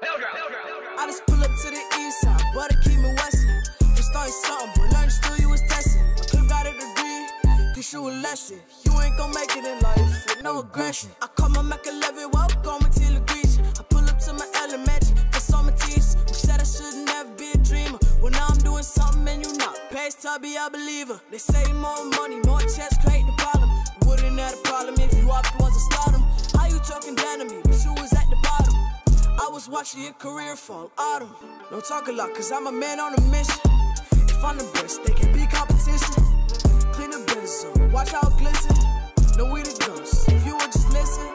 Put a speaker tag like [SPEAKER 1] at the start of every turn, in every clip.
[SPEAKER 1] I just pull up to the east side, but it keep me Wesson. You started something, but learned still you was testing. My clip got a degree, teach you a lesson. You ain't gon' make it in life with no aggression. I call my Mac 11, welcome until the grease. I pull up to my elementary for summer teeth. Who said I should never be a dreamer? Well, now I'm doing something and you not. Pays to be a believer. They say more money, more checks create the problem. Wouldn't have a problem was watching your career fall autumn. Don't talk a lot, cause I'm a man on a mission. If I'm the best, they can be competition. Clean the up, watch it glisten. No we the ghost, if you would just listen.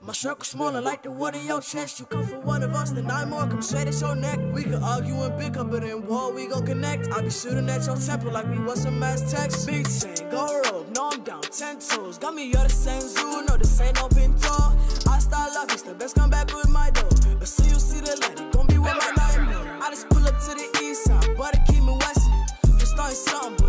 [SPEAKER 1] My circle smaller like the one in your chest. You come for one of us, then I'm more. Come straight at your neck. We can argue and bicker, but in war we gon' connect. I be shooting at your temple like we was some text. Big chain, go rope, no I'm down ten toes. Got me you're the same zoo, no this ain't no
[SPEAKER 2] Wesson.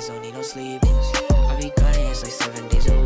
[SPEAKER 2] Hits, don't need no sleep. I be grinding, it's like seven days a week.